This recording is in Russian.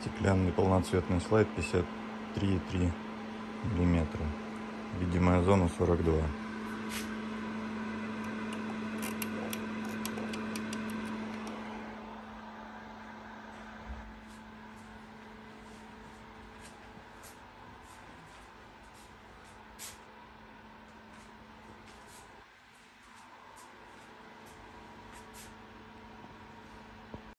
стеклянный полноцветный слайд 53,3 мм. видимая зона 42